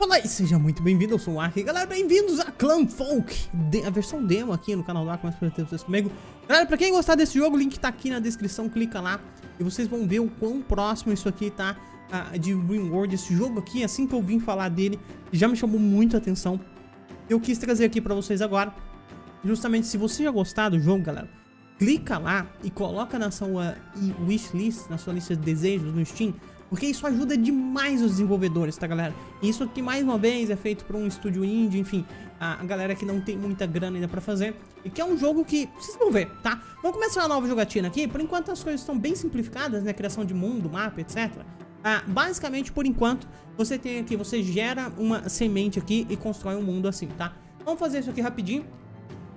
Olá e seja muito bem-vindo, eu sou o Ark. Galera, bem-vindos a Clan Folk, a versão demo aqui no canal do Ark, mais pra ter vocês comigo. Galera, pra quem gostar desse jogo, o link tá aqui na descrição, clica lá e vocês vão ver o quão próximo isso aqui tá uh, de Ringworld. Esse jogo aqui, assim que eu vim falar dele, já me chamou muito atenção. Eu quis trazer aqui pra vocês agora, justamente se você já gostar do jogo, galera, clica lá e coloca na sua wishlist, na sua lista de desejos no Steam, porque isso ajuda demais os desenvolvedores, tá galera? Isso aqui mais uma vez é feito por um estúdio indie, enfim, a galera que não tem muita grana ainda pra fazer E que é um jogo que vocês vão ver, tá? Vamos começar uma nova jogatina aqui, por enquanto as coisas estão bem simplificadas, né? Criação de mundo, mapa, etc ah, Basicamente, por enquanto, você tem aqui, você gera uma semente aqui e constrói um mundo assim, tá? Vamos fazer isso aqui rapidinho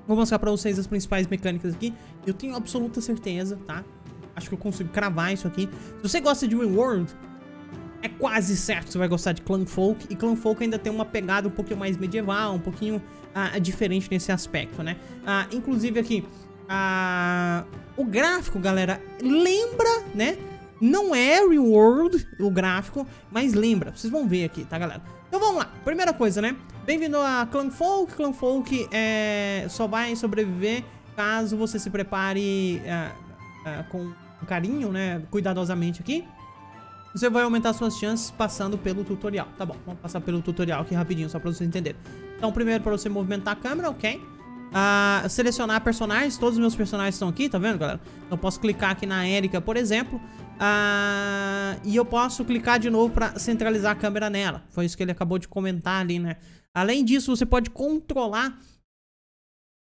Vou mostrar pra vocês as principais mecânicas aqui Eu tenho absoluta certeza, tá? Acho que eu consigo cravar isso aqui. Se você gosta de World, é quase certo que você vai gostar de Clan Folk. E Clan Folk ainda tem uma pegada um pouquinho mais medieval, um pouquinho uh, diferente nesse aspecto, né? Uh, inclusive aqui, uh, o gráfico, galera, lembra, né? Não é World o gráfico, mas lembra. Vocês vão ver aqui, tá, galera? Então vamos lá. Primeira coisa, né? Bem-vindo a Clan Folk. Clan Folk é, só vai sobreviver caso você se prepare uh, com carinho, né, cuidadosamente aqui, você vai aumentar suas chances passando pelo tutorial. Tá bom, vamos passar pelo tutorial aqui rapidinho, só pra vocês entenderem. Então, primeiro para você movimentar a câmera, ok. Uh, selecionar personagens, todos os meus personagens estão aqui, tá vendo, galera? Eu posso clicar aqui na Erika, por exemplo, uh, e eu posso clicar de novo pra centralizar a câmera nela. Foi isso que ele acabou de comentar ali, né? Além disso, você pode controlar...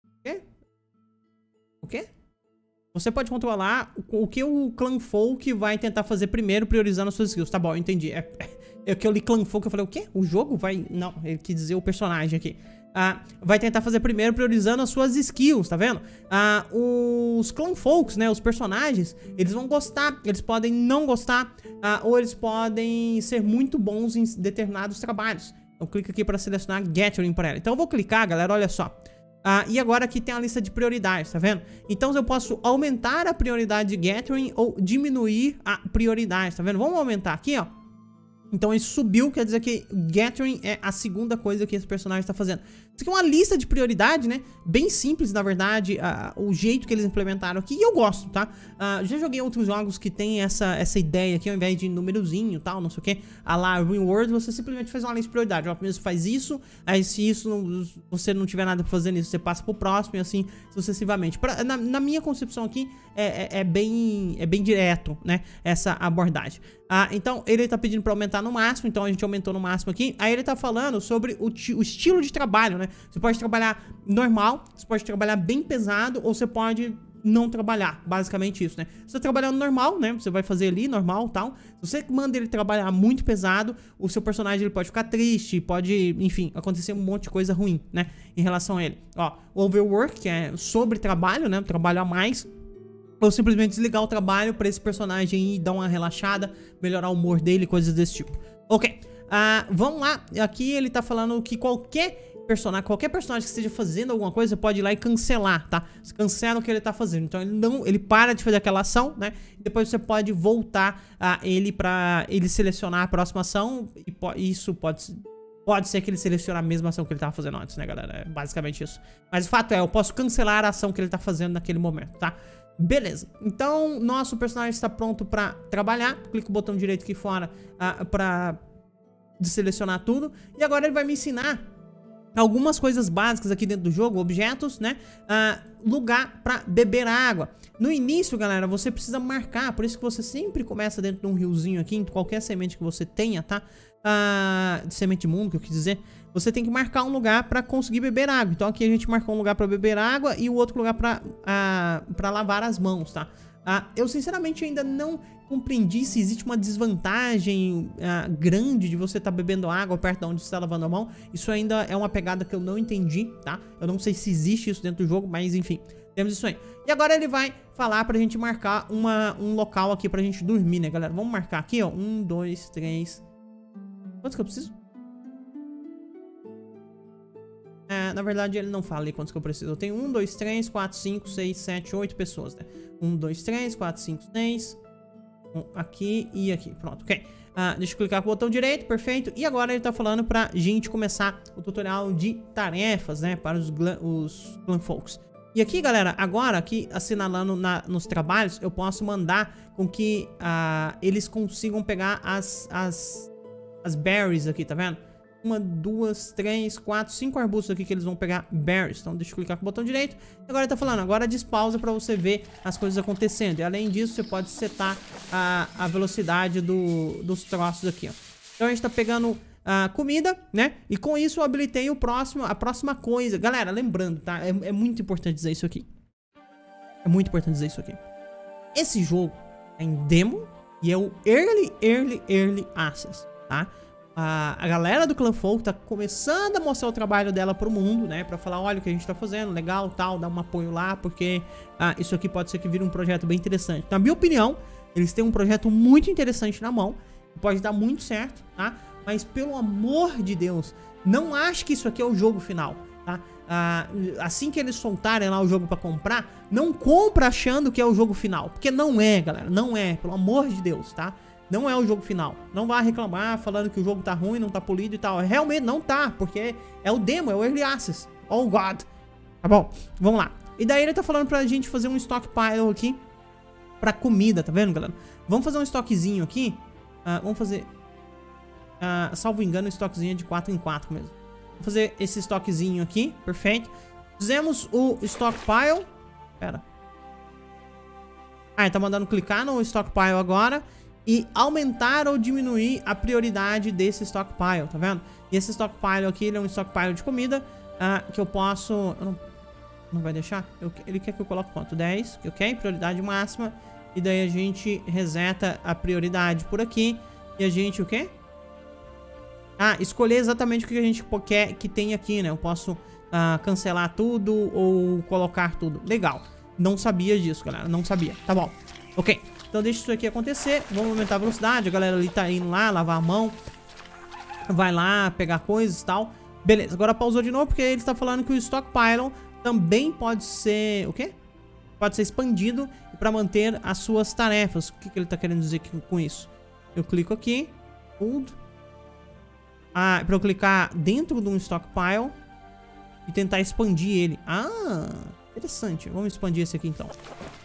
O quê? O quê? Você pode controlar o que o Clan Folk vai tentar fazer primeiro, priorizando as suas skills. Tá bom, eu entendi. É, é, é que eu li Clan Folk, eu falei, o quê? O jogo vai... Não, ele quis dizer o personagem aqui. Ah, vai tentar fazer primeiro priorizando as suas skills, tá vendo? Ah, os Clan Folks, né, os personagens, eles vão gostar, eles podem não gostar, ah, ou eles podem ser muito bons em determinados trabalhos. Então clica aqui para selecionar Gathering para ela. Então eu vou clicar, galera, olha só. Ah, e agora aqui tem a lista de prioridades, tá vendo? Então eu posso aumentar a prioridade de Gathering ou diminuir a prioridade, tá vendo? Vamos aumentar aqui, ó. Então isso subiu, quer dizer que Gathering é a segunda coisa que esse personagem está fazendo. Isso aqui é uma lista de prioridade, né? Bem simples, na verdade, uh, o jeito que eles implementaram aqui. E eu gosto, tá? Uh, já joguei outros jogos que tem essa, essa ideia aqui, ao invés de númerozinho tal, não sei o que. A lá, Ringworld, você simplesmente faz uma lista de prioridade. Ó, primeiro você faz isso, aí se isso não, você não tiver nada pra fazer nisso, você passa pro próximo e assim sucessivamente. Pra, na, na, minha concepção aqui, é, é, é, bem, é bem direto, né? Essa abordagem. Ah, então, ele tá pedindo pra aumentar no máximo, então a gente aumentou no máximo aqui. Aí ele tá falando sobre o, o estilo de trabalho, né? Você pode trabalhar normal, você pode trabalhar bem pesado, ou você pode não trabalhar, basicamente isso, né? Você trabalhando normal, né? Você vai fazer ali, normal tal. Se você manda ele trabalhar muito pesado, o seu personagem ele pode ficar triste, pode, enfim, acontecer um monte de coisa ruim, né? Em relação a ele. Ó, overwork, que é sobre trabalho, né? Trabalho a mais. Ou simplesmente desligar o trabalho pra esse personagem ir dar uma relaxada, melhorar o humor dele, coisas desse tipo. Ok. Uh, vamos lá. Aqui ele tá falando que qualquer personagem, qualquer personagem que esteja fazendo alguma coisa, você pode ir lá e cancelar, tá? Você cancela o que ele tá fazendo. Então ele não, ele para de fazer aquela ação, né? Depois você pode voltar a ele para ele selecionar a próxima ação e po isso pode pode ser que ele selecione a mesma ação que ele tava fazendo antes, né, galera? É basicamente isso. Mas o fato é, eu posso cancelar a ação que ele tá fazendo naquele momento, tá? Beleza, então nosso personagem está pronto para trabalhar. Clica o botão direito aqui fora uh, para selecionar tudo. E agora ele vai me ensinar algumas coisas básicas aqui dentro do jogo, objetos, né? Uh, lugar para beber água. No início, galera, você precisa marcar, por isso que você sempre começa dentro de um riozinho aqui, em qualquer semente que você tenha, tá? Uh, de semente mundo, que eu quis dizer. Você tem que marcar um lugar para conseguir beber água. Então aqui a gente marcou um lugar para beber água e o outro lugar para uh, pra lavar as mãos, tá? Uh, eu sinceramente ainda não compreendi se existe uma desvantagem uh, grande de você estar tá bebendo água perto de onde você está lavando a mão. Isso ainda é uma pegada que eu não entendi, tá? Eu não sei se existe isso dentro do jogo, mas enfim, temos isso aí. E agora ele vai falar pra gente marcar uma, um local aqui pra gente dormir, né, galera? Vamos marcar aqui, ó. Um, dois, três... Quantos que eu preciso? É, na verdade, ele não fala ali quantos que eu preciso. Eu tenho 1, 2, 3, 4, 5, 6, 7, 8 pessoas, né? 1, 2, 3, 4, 5, 6... 1, aqui e aqui. Pronto, ok. Ah, deixa eu clicar com o botão direito, perfeito. E agora ele tá falando pra gente começar o tutorial de tarefas, né? Para os, os Clan Folks. E aqui, galera, agora aqui assinalando na, nos trabalhos, eu posso mandar com que uh, eles consigam pegar as, as, as berries aqui, tá vendo? Uma, duas, três, quatro, cinco arbustos aqui que eles vão pegar berries. Então deixa eu clicar com o botão direito. Agora ele tá falando, agora despausa pra você ver as coisas acontecendo. E além disso, você pode setar a, a velocidade do, dos troços aqui, ó. Então a gente tá pegando uh, comida, né? E com isso eu habilitei o próximo, a próxima coisa. Galera, lembrando, tá? É, é muito importante dizer isso aqui. É muito importante dizer isso aqui. Esse jogo é em demo e é o Early, Early, Early Access, tá? A, a galera do Clan Folk tá começando a mostrar o trabalho dela pro mundo, né? Pra falar, olha o que a gente tá fazendo, legal, tal, dá um apoio lá, porque ah, isso aqui pode ser que vire um projeto bem interessante. Na minha opinião, eles têm um projeto muito interessante na mão, pode dar muito certo, tá? Mas pelo amor de Deus, não ache que isso aqui é o jogo final, tá? Ah, assim que eles soltarem lá o jogo para comprar, não compra achando que é o jogo final. Porque não é, galera. Não é, pelo amor de Deus, tá? Não é o jogo final. Não vá reclamar falando que o jogo tá ruim, não tá polido e tal. Realmente não tá, porque é o demo, é o Early Access. Oh, God. Tá bom, vamos lá. E daí ele tá falando pra gente fazer um stockpile aqui pra comida, tá vendo, galera? Vamos fazer um estoquezinho aqui. Uh, vamos fazer Uh, salvo engano, um estoquezinho de 4 em 4 mesmo. Vou fazer esse estoquezinho aqui, perfeito. Fizemos o stockpile. Pera. Ah, ele tá mandando clicar no stockpile agora e aumentar ou diminuir a prioridade desse stockpile, tá vendo? E esse stockpile aqui, ele é um stockpile de comida uh, que eu posso... Eu não, não vai deixar? Eu, ele quer que eu coloque quanto? 10, ok? Prioridade máxima. E daí a gente reseta a prioridade por aqui. E a gente, o quê? Ah, escolher exatamente o que a gente quer que tem aqui, né? Eu posso ah, cancelar tudo ou colocar tudo. Legal. Não sabia disso, galera. Não sabia. Tá bom. Ok. Então deixa isso aqui acontecer. Vamos aumentar a velocidade. A galera ali tá indo lá, lavar a mão. Vai lá, pegar coisas e tal. Beleza. Agora pausou de novo porque ele está falando que o Stockpile também pode ser... O quê? Pode ser expandido para manter as suas tarefas. O que, que ele está querendo dizer com isso? Eu clico aqui. Food ah, pra eu clicar dentro de um stockpile e tentar expandir ele. Ah, interessante. Vamos expandir esse aqui então.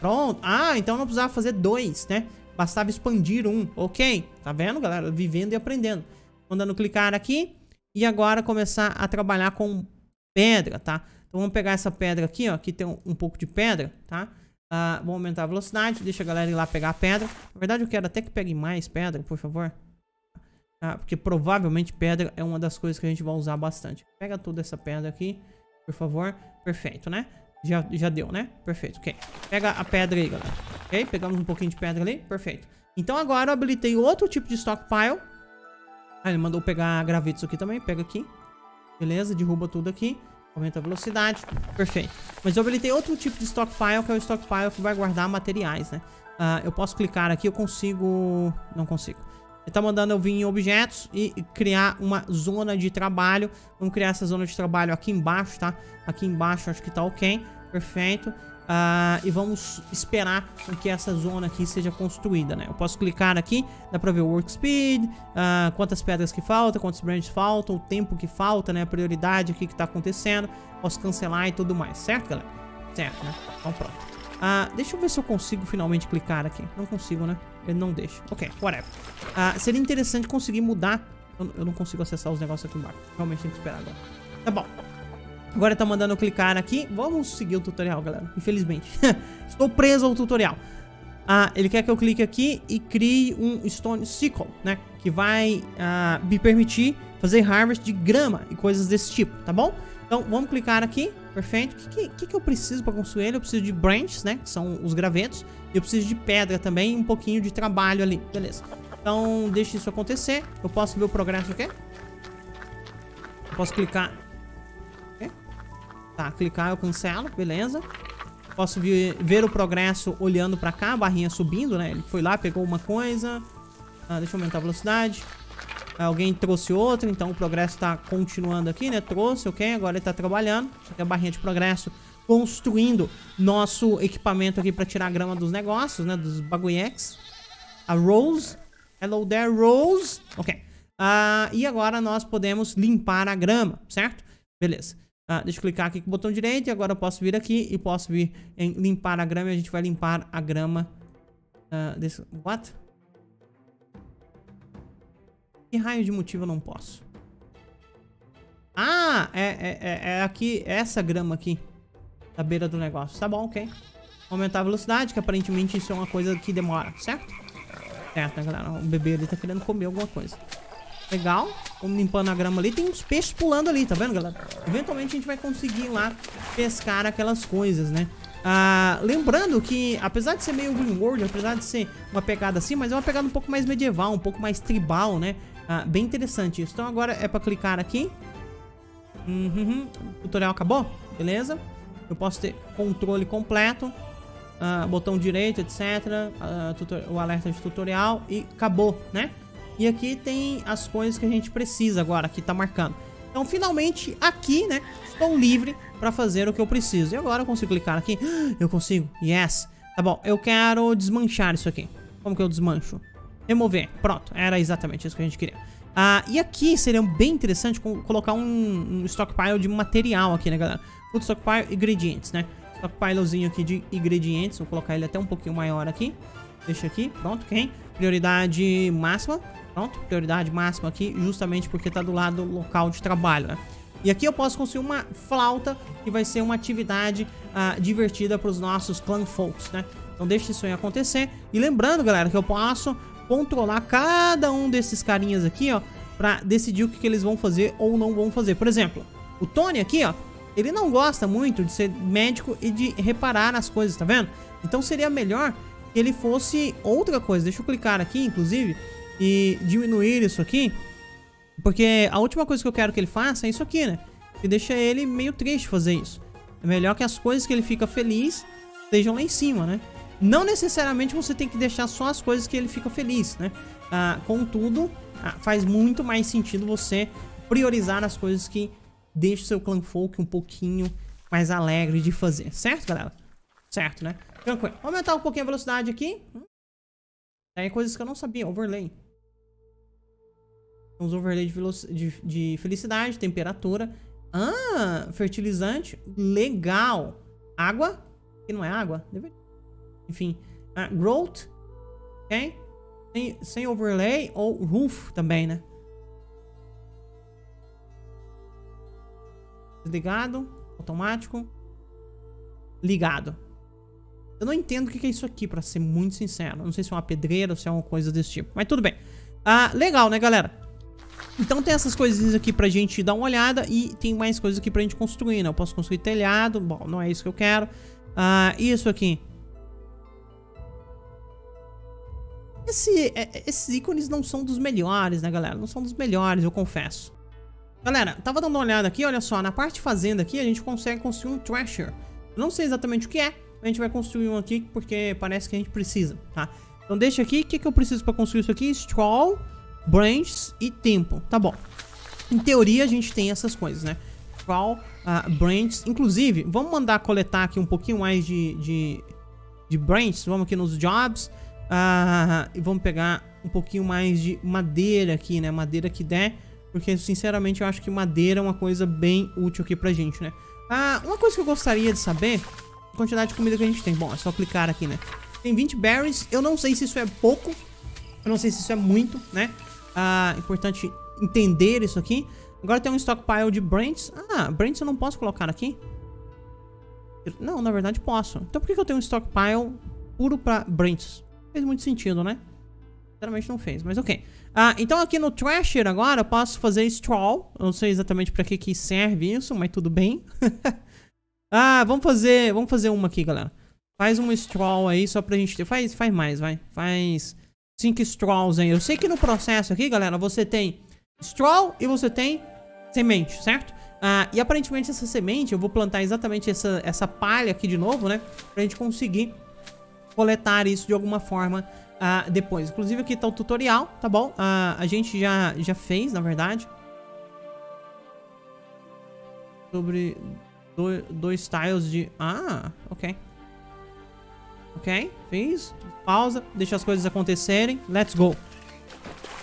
Pronto. Ah, então não precisava fazer dois, né? Bastava expandir um. Ok. Tá vendo, galera? Vivendo e aprendendo. Mandando clicar aqui. E agora começar a trabalhar com pedra, tá? Então vamos pegar essa pedra aqui, ó. Aqui tem um, um pouco de pedra, tá? Uh, vamos aumentar a velocidade. Deixa a galera ir lá pegar a pedra. Na verdade, eu quero até que pegue mais pedra, por favor. Ah, porque provavelmente pedra é uma das coisas que a gente vai usar bastante. Pega toda essa pedra aqui, por favor. Perfeito, né? Já, já deu, né? Perfeito, ok. Pega a pedra aí, galera. Ok? Pegamos um pouquinho de pedra ali. Perfeito. Então agora eu habilitei outro tipo de stockpile. Ah, ele mandou pegar gravetos aqui também. Pega aqui. Beleza, derruba tudo aqui. Aumenta a velocidade. Perfeito. Mas eu habilitei outro tipo de stockpile, que é o stockpile que vai guardar materiais, né? Uh, eu posso clicar aqui, eu consigo... Não consigo. Ele tá mandando eu vir em objetos e criar uma zona de trabalho. Vamos criar essa zona de trabalho aqui embaixo, tá? Aqui embaixo acho que tá ok. Perfeito. Uh, e vamos esperar que essa zona aqui seja construída, né? Eu posso clicar aqui, dá pra ver o work speed, uh, quantas pedras que faltam, quantos branches faltam, o tempo que falta, né? A prioridade, o que que tá acontecendo. Posso cancelar e tudo mais, certo, galera? Certo, né? Então pronto. Ah, deixa eu ver se eu consigo finalmente clicar aqui. Não consigo, né? Ele não deixa. Ok, whatever. Ah, seria interessante conseguir mudar. Eu, eu, não consigo acessar os negócios aqui embaixo. Realmente tem que esperar agora. Tá bom. Agora tá mandando eu clicar aqui. Vamos seguir o tutorial, galera. Infelizmente. Estou preso ao tutorial. Ah, ele quer que eu clique aqui e crie um Stone Sickle, né? Que vai ah, me permitir fazer harvest de grama e coisas desse tipo, tá bom? Então, vamos clicar aqui. Perfeito. O que, que, que eu preciso para construir ele? Eu preciso de branches, né? Que são os gravetos. E eu preciso de pedra também um pouquinho de trabalho ali. Beleza. Então, deixa isso acontecer. Eu posso ver o progresso aqui? Eu posso clicar. Tá, clicar eu cancelo. Beleza. Posso ver, ver o progresso olhando pra cá, a barrinha subindo, né? Ele foi lá, pegou uma coisa. Ah, deixa eu aumentar a velocidade. Alguém trouxe outro, então o progresso tá continuando aqui, né? Trouxe, ok? Agora ele tá trabalhando. Só que a barrinha de progresso construindo nosso equipamento aqui pra tirar a grama dos negócios, né? Dos bagulhex. a Rose. Hello there, Rose. Ok. Uh, e agora nós podemos limpar a grama, certo? Beleza. Uh, deixa eu clicar aqui com o botão direito e agora eu posso vir aqui e posso vir em limpar a grama e a gente vai limpar a grama. Uh, desse... What? Que raio de motivo eu não posso? Ah, é, é, é, é aqui, é essa grama aqui. Da beira do negócio. Tá bom, ok. Aumentar a velocidade, que aparentemente isso é uma coisa que demora, certo? Certo, né, galera? O bebê ali tá querendo comer alguma coisa. Legal. Vamos limpando a grama ali. Tem uns peixes pulando ali, tá vendo, galera? Eventualmente a gente vai conseguir lá pescar aquelas coisas, né? Ah, lembrando que, apesar de ser meio Green World, apesar de ser uma pegada assim, mas é uma pegada um pouco mais medieval, um pouco mais tribal, né? Ah, bem interessante isso. Então agora é pra clicar aqui. Uhum. O tutorial acabou? Beleza. Eu posso ter controle completo. Uh, botão direito, etc. Uh, o alerta de tutorial e acabou, né? E aqui tem as coisas que a gente precisa agora, aqui tá marcando. Então, finalmente, aqui, né, estou livre para fazer o que eu preciso. E agora eu consigo clicar aqui. Eu consigo. Yes. Tá bom, eu quero desmanchar isso aqui. Como que eu desmancho? Remover. Pronto, era exatamente isso que a gente queria. Ah, e aqui seria bem interessante colocar um, um stockpile de material aqui, né, galera? Food stockpile ingredientes, né? Stockpilezinho aqui de ingredientes. Vou colocar ele até um pouquinho maior aqui. Deixa aqui, pronto, ok? Prioridade máxima, pronto, prioridade máxima aqui, justamente porque tá do lado do local de trabalho, né? E aqui eu posso construir uma flauta, que vai ser uma atividade uh, divertida para os nossos clan folks, né? Então deixa isso aí acontecer. E lembrando, galera, que eu posso controlar cada um desses carinhas aqui, ó, para decidir o que, que eles vão fazer ou não vão fazer. Por exemplo, o Tony aqui, ó, ele não gosta muito de ser médico e de reparar as coisas, tá vendo? Então seria melhor que ele fosse outra coisa. Deixa eu clicar aqui, inclusive, e diminuir isso aqui. Porque a última coisa que eu quero que ele faça é isso aqui, né? Que deixa ele meio triste fazer isso. É melhor que as coisas que ele fica feliz estejam lá em cima, né? Não necessariamente você tem que deixar só as coisas que ele fica feliz, né? Ah, contudo, ah, faz muito mais sentido você priorizar as coisas que deixam seu clã folk um pouquinho mais alegre de fazer, certo, galera? Certo, né? Tranquilo. Vou aumentar um pouquinho a velocidade aqui. Aí coisas que eu não sabia. Overlay. Os overlay de, de, de felicidade, temperatura. Ah, fertilizante. Legal. Água. Que não é água? Deveria. Enfim. Uh, growth. Ok? Sem, sem overlay ou roof também, né? Desligado. Automático. Ligado. Eu não entendo o que é isso aqui, pra ser muito sincero. Não sei se é uma pedreira ou se é uma coisa desse tipo. Mas tudo bem. Ah, legal, né, galera? Então tem essas coisinhas aqui pra gente dar uma olhada e tem mais coisas aqui pra gente construir, né? Eu posso construir telhado. Bom, não é isso que eu quero. Ah, isso aqui. Esse, é, esses ícones não são dos melhores, né, galera? Não são dos melhores, eu confesso. Galera, tava dando uma olhada aqui, olha só. Na parte fazenda aqui, a gente consegue construir um Thrasher. Não sei exatamente o que é. A gente vai construir um aqui porque parece que a gente precisa, tá? Então deixa aqui. O que, que eu preciso pra construir isso aqui? Straw, branches e tempo. Tá bom. Em teoria, a gente tem essas coisas, né? Straw, uh, branches. Inclusive, vamos mandar coletar aqui um pouquinho mais de, de, de branches. Vamos aqui nos jobs. Uh, e vamos pegar um pouquinho mais de madeira aqui, né? Madeira que der. Porque, sinceramente, eu acho que madeira é uma coisa bem útil aqui pra gente, né? Ah, uma coisa que eu gostaria de saber... A quantidade de comida que a gente tem. Bom, é só clicar aqui, né? Tem 20 berries. Eu não sei se isso é pouco. Eu não sei se isso é muito, né? Ah, importante entender isso aqui. Agora tem um stockpile de branches. Ah, branches eu não posso colocar aqui? Não, na verdade posso. Então por que eu tenho um stockpile puro pra branches? Fez muito sentido, né? Sinceramente não fez, mas ok. Ah, então aqui no Thrasher agora eu posso fazer straw. Eu não sei exatamente pra que, que serve isso, mas tudo bem. ah, vamos fazer, vamos fazer uma aqui, galera. Faz uma straw aí só pra gente ter. Faz, faz mais, vai. Faz cinco straws aí. Eu sei que no processo aqui, galera, você tem straw e você tem semente, certo? Ah, e aparentemente essa semente, eu vou plantar exatamente essa, essa palha aqui de novo, né? Pra gente conseguir coletar isso de alguma forma uh, depois. Inclusive aqui tá o tutorial, tá bom? Uh, a gente já, já fez, na verdade. Sobre dois, styles de... Ah, ok. Ok, fiz. Pausa, deixa as coisas acontecerem. Let's go.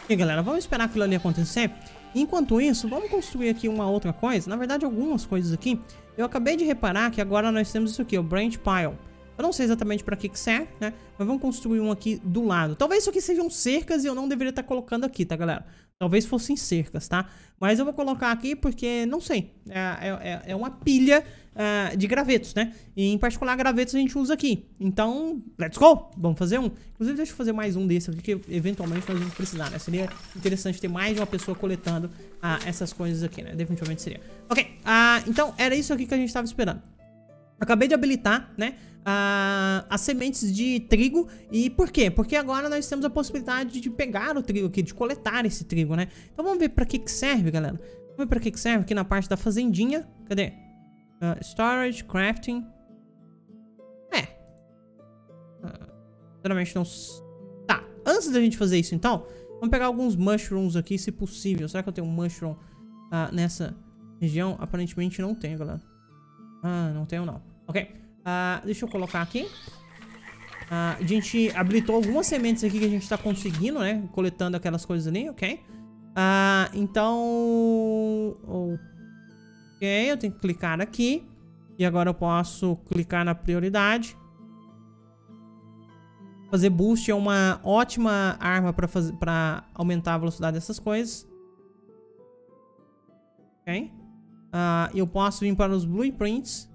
E galera, vamos esperar aquilo ali acontecer. Enquanto isso, vamos construir aqui uma outra coisa. Na verdade, algumas coisas aqui. Eu acabei de reparar que agora nós temos isso aqui, o Branch Pile. Eu não sei exatamente para que que serve, né? Mas vamos construir um aqui do lado. Talvez isso aqui sejam cercas e eu não deveria estar colocando aqui, tá, galera? Talvez fossem cercas, tá? Mas eu vou colocar aqui porque, não sei, é, é, é uma pilha uh, de gravetos, né? E em particular, gravetos a gente usa aqui. Então, let's go! Vamos fazer um. Inclusive, deixa eu fazer mais um desse aqui, que eventualmente nós vamos precisar, né? Seria interessante ter mais de uma pessoa coletando uh, essas coisas aqui, né? Definitivamente seria. Ok, uh, então era isso aqui que a gente estava esperando. Acabei de habilitar, né? As sementes de trigo. E por quê? Porque agora nós temos a possibilidade de pegar o trigo aqui, de coletar esse trigo, né? Então vamos ver para que que serve, galera. Vamos ver para que que serve aqui na parte da fazendinha. Cadê? Uh, storage, crafting. É. Uh, não... Tá, antes da gente fazer isso então, vamos pegar alguns mushrooms aqui, se possível. Será que eu tenho um mushroom uh, nessa região? Aparentemente não tenho, galera. Ah, não tenho não. Ok. Uh, deixa eu colocar aqui. Uh, a gente habilitou algumas sementes aqui que a gente tá conseguindo, né? Coletando aquelas coisas ali, ok? Uh, então... Ok, eu tenho que clicar aqui. E agora eu posso clicar na prioridade. Fazer boost é uma ótima arma para fazer, para aumentar a velocidade dessas coisas. Ok? Uh, eu posso vir para os blueprints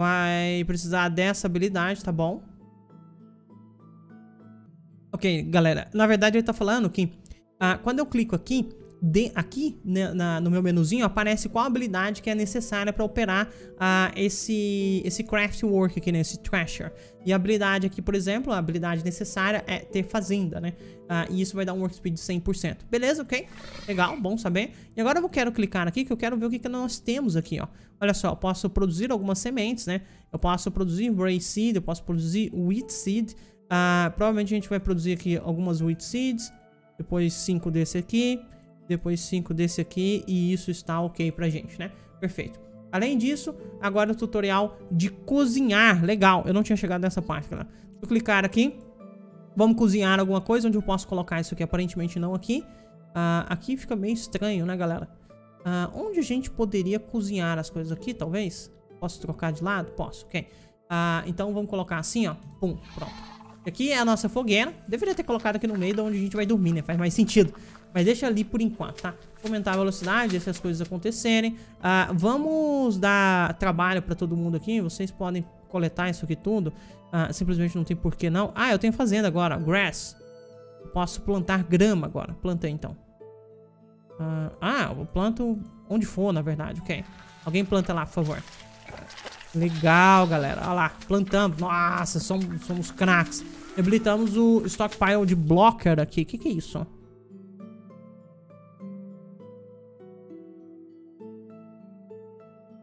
vai precisar dessa habilidade, tá bom? Ok, galera. Na verdade, ele tá falando que ah, quando eu clico aqui, de, aqui né, na, no meu menuzinho aparece qual habilidade que é necessária para operar uh, esse, esse craft work aqui, né, Thrasher. E a habilidade aqui, por exemplo, a habilidade necessária é ter fazenda, né? Uh, e isso vai dar um work speed de 100%. Beleza, ok? Legal, bom saber. E agora eu quero clicar aqui que eu quero ver o que, que nós temos aqui, ó. Olha só, eu posso produzir algumas sementes, né? Eu posso produzir Ray Seed, eu posso produzir Wheat Seed. Uh, provavelmente a gente vai produzir aqui algumas Wheat Seeds. Depois cinco desse aqui depois 5 desse aqui e isso está ok pra gente, né? Perfeito. Além disso, agora o tutorial de cozinhar. Legal, eu não tinha chegado nessa parte, galera. Eu clicar aqui. Vamos cozinhar alguma coisa, onde eu posso colocar isso aqui? Aparentemente não aqui. Uh, aqui fica meio estranho, né, galera? Uh, onde a gente poderia cozinhar as coisas aqui, talvez? Posso trocar de lado? Posso, ok. Uh, então vamos colocar assim, ó. Pum, pronto. Aqui é a nossa fogueira. Deveria ter colocado aqui no meio de onde a gente vai dormir, né? Faz mais sentido. Mas deixa ali por enquanto, tá? Aumentar a velocidade, deixa as coisas acontecerem. Uh, vamos dar trabalho pra todo mundo aqui. Vocês podem coletar isso aqui tudo. Uh, simplesmente não tem porquê não. Ah, eu tenho fazenda agora. Grass. Posso plantar grama agora. Plantei então. Uh, ah, eu planto onde for, na verdade. Ok. Alguém planta lá, por favor. Legal, galera. Olha lá, plantamos. Nossa, somos, somos craques. Habilitamos o stockpile de blocker aqui. O que, que é isso?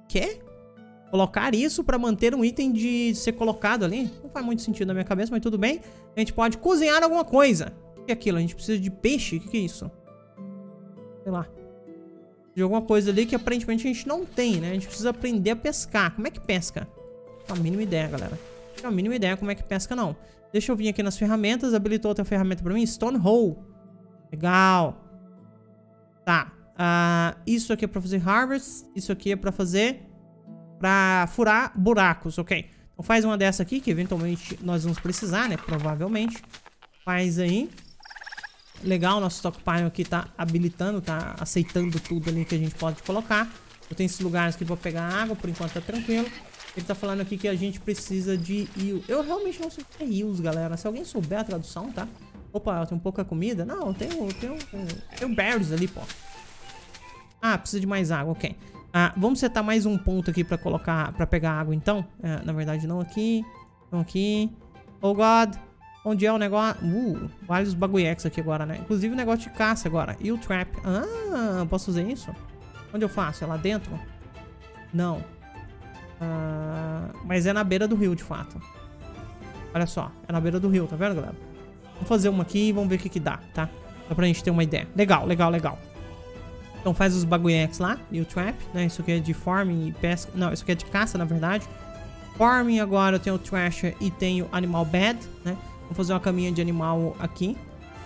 quer colocar isso para manter um item de ser colocado ali. Não faz muito sentido na minha cabeça, mas tudo bem. A gente pode cozinhar alguma coisa. O que é aquilo? A gente precisa de peixe? O que é isso? Sei lá. De alguma coisa ali que aparentemente a gente não tem, né? A gente precisa aprender a pescar. Como é que pesca? Não a mínima ideia, galera. Não a mínima ideia como é que pesca, não. Deixa eu vir aqui nas ferramentas. Habilitou outra ferramenta pra mim. Stone Hole. Legal. Tá. Uh, isso aqui é pra fazer harvest. Isso aqui é pra fazer... Pra furar buracos, ok? Então faz uma dessa aqui, que eventualmente nós vamos precisar, né? Provavelmente. Faz aí. Legal, nosso stockpile aqui tá habilitando, tá aceitando tudo ali que a gente pode colocar. Eu tenho esses lugares aqui pra pegar água, por enquanto tá tranquilo. Ele tá falando aqui que a gente precisa de il. Eu realmente não sei o que é ills, galera. Se alguém souber a tradução, tá? Opa, eu tenho pouca comida? Não, eu tenho, tenho, tenho berries ali, pô. Ah, precisa de mais água, ok. Ah, vamos setar mais um ponto aqui pra colocar, pra pegar água então. É, na verdade não aqui, não aqui. Oh God, onde é o negócio? Uh, vários bagulhex aqui agora, né? Inclusive o negócio de caça agora. E o trap. Ah, posso fazer isso? Onde eu faço? É lá dentro? Não. Ah, mas é na beira do rio, de fato. Olha só, é na beira do rio, tá vendo, galera? Vamos fazer uma aqui e vamos ver o que que dá, tá? Só pra gente ter uma ideia. Legal, legal, legal. Então faz os bagulhex lá, e o trap, né? Isso aqui é de farming e pesca. Não, isso aqui é de caça, na verdade. Farming agora eu tenho o Thrasher e tenho Animal Bed, né? Vou fazer uma caminha de animal aqui.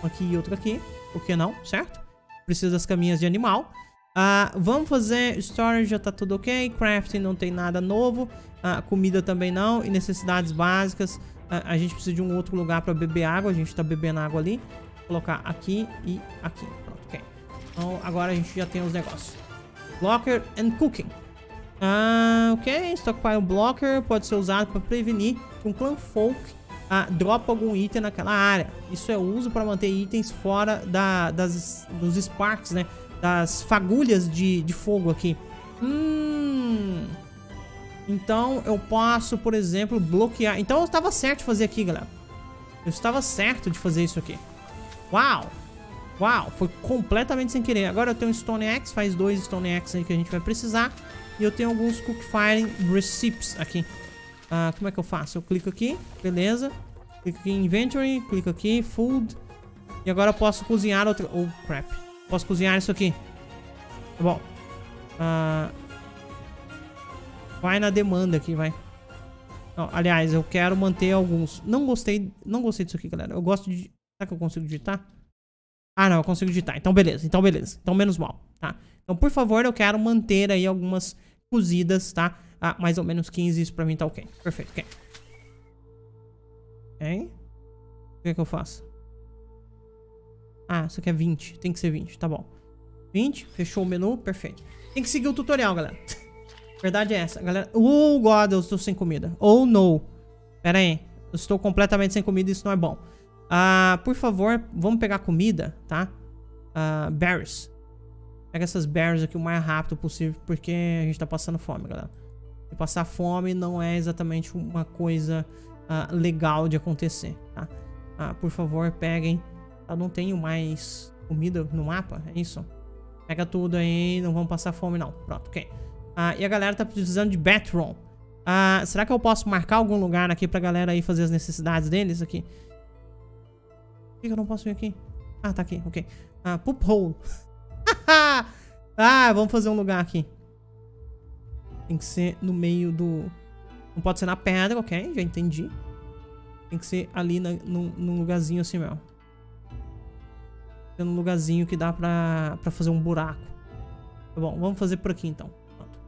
Aqui e outra aqui. Por que não, certo? Preciso das caminhas de animal. Uh, vamos fazer storage, já tá tudo ok. Crafting não tem nada novo. Uh, comida também não. E necessidades básicas. Uh, a gente precisa de um outro lugar para beber água. A gente tá bebendo água ali. Vou colocar aqui e aqui. Pronto, ok. Então agora a gente já tem os negócios. Blocker and cooking. Ah, ok, Stockpile Blocker pode ser usado para prevenir que um clã folk ah, dropa algum item naquela área. Isso é uso para manter itens fora da, das, dos sparks, né? Das fagulhas de, de fogo aqui. Hum... Então eu posso, por exemplo, bloquear... Então eu estava certo de fazer aqui, galera. Eu estava certo de fazer isso aqui. Uau! Uau, foi completamente sem querer. Agora eu tenho Stone Axe, faz dois Stone Axe aí que a gente vai precisar. E eu tenho alguns Cookfiring Receipts aqui. Ah, como é que eu faço? Eu clico aqui, beleza. Clico aqui em Inventory, clico aqui, Food. E agora eu posso cozinhar outro... Oh, crap. Posso cozinhar isso aqui. Tá bom. Ah, vai na demanda aqui, vai. Não, aliás, eu quero manter alguns. Não gostei, não gostei disso aqui, galera. Eu gosto de... Será que eu consigo digitar? Ah, não, eu consigo digitar. Então, beleza. Então, beleza. Então, menos mal, tá? Então, por favor, eu quero manter aí algumas cozidas, tá? Ah, mais ou menos 15, isso pra mim tá ok. Perfeito, ok. Ok. O que é que eu faço? Ah, isso aqui é 20. Tem que ser 20, tá bom. 20, fechou o menu, perfeito. Tem que seguir o tutorial, galera. Verdade é essa, galera. Oh, God, eu estou sem comida. Oh, no. Pera aí. Eu estou completamente sem comida, isso não é bom. Ah, por favor, vamos pegar comida, tá? Ah, berries. Pega essas berries aqui o mais rápido possível, porque a gente tá passando fome, galera. E passar fome não é exatamente uma coisa uh, legal de acontecer, tá? Uh, por favor, peguem. Eu não tenho mais comida no mapa, é isso? Pega tudo aí, não vamos passar fome não. Pronto, ok. Uh, e a galera tá precisando de bathroom. Será que eu posso marcar algum lugar aqui pra galera aí fazer as necessidades deles aqui? Por que eu não posso vir aqui? Ah, tá aqui, ok. Uh, poop hole. ah, vamos fazer um lugar aqui. Tem que ser no meio do... Não pode ser na pedra, ok? Já entendi. Tem que ser ali na, no, num lugarzinho assim, meu. Tem um lugarzinho que dá pra, pra fazer um buraco. Tá bom, vamos fazer por aqui então. Pronto.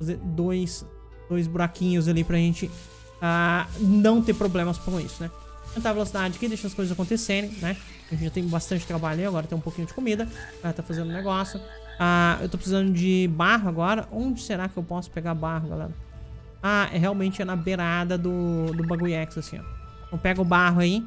Fazer dois, dois buraquinhos ali pra gente uh, não ter problemas com isso, né? aumentar a velocidade aqui, deixa as coisas acontecerem, né? A gente já tem bastante trabalho aí, agora tem um pouquinho de comida. Ela tá fazendo um negócio. Ah, eu tô precisando de barro agora. Onde será que eu posso pegar barro, galera? Ah, é realmente é na beirada do, do X, assim, ó. Então pega o barro aí.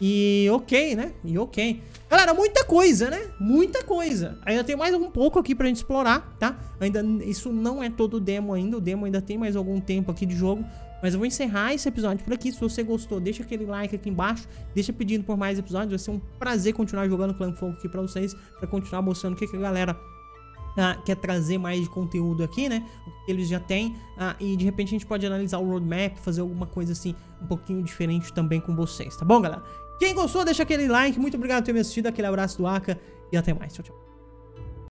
E ok, né? E ok. Galera, muita coisa, né? Muita coisa. Ainda tem mais um pouco aqui pra gente explorar, tá? Ainda, isso não é todo o demo ainda. O demo ainda tem mais algum tempo aqui de jogo. Mas eu vou encerrar esse episódio por aqui. Se você gostou, deixa aquele like aqui embaixo. Deixa pedindo por mais episódios. Vai ser um prazer continuar jogando Clan Fogo aqui pra vocês. Pra continuar mostrando o que, que a galera uh, quer trazer mais de conteúdo aqui, né? O que eles já têm. Uh, e de repente a gente pode analisar o roadmap, fazer alguma coisa assim um pouquinho diferente também com vocês, tá bom, galera? Quem gostou, deixa aquele like. Muito obrigado por ter me assistido. Aquele abraço do Aka e até mais. Tchau, tchau.